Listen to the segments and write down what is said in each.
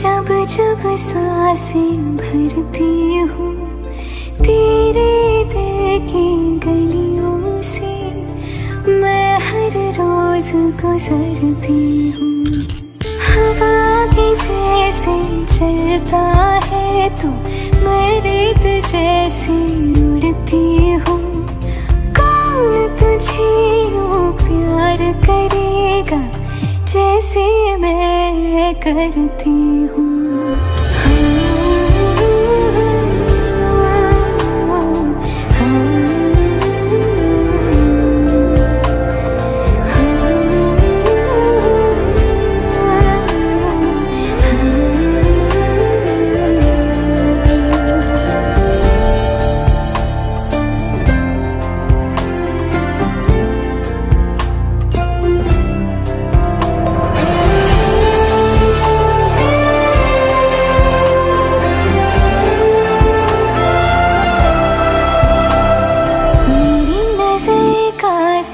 जब साँसें भरती हूँ, तेरे दिल की गलियों से मैं हर रोज गुजरती हूँ। हवा के जैसे चलता है तू मैं रेत जैसे उड़ती हूँ। कौन तुझे प्यार करेगा करती हूँ।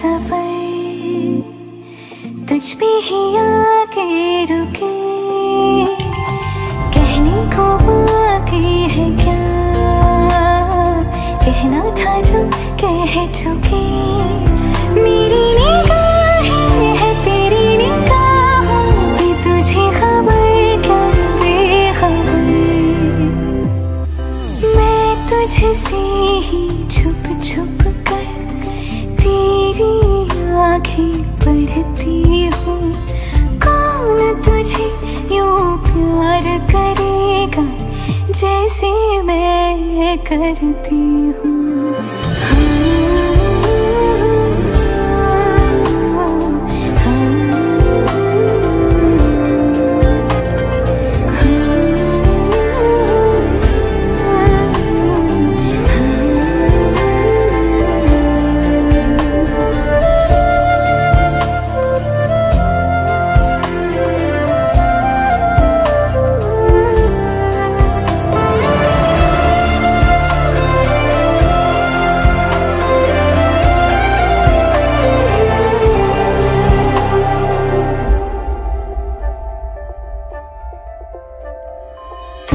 सफ़र। तुझ पे ही आके रुके। कहने को बाकी है क्या? कहना था जो कह चुके। आँखें पढ़ती हूँ। कौन तुझे यू प्यार करेगा? जैसे मैं करती हूँ।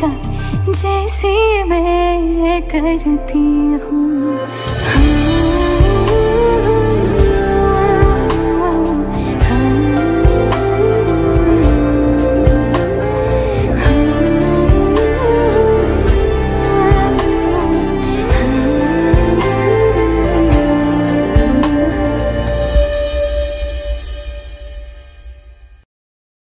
करेगा जैसे मैं करती हाँ।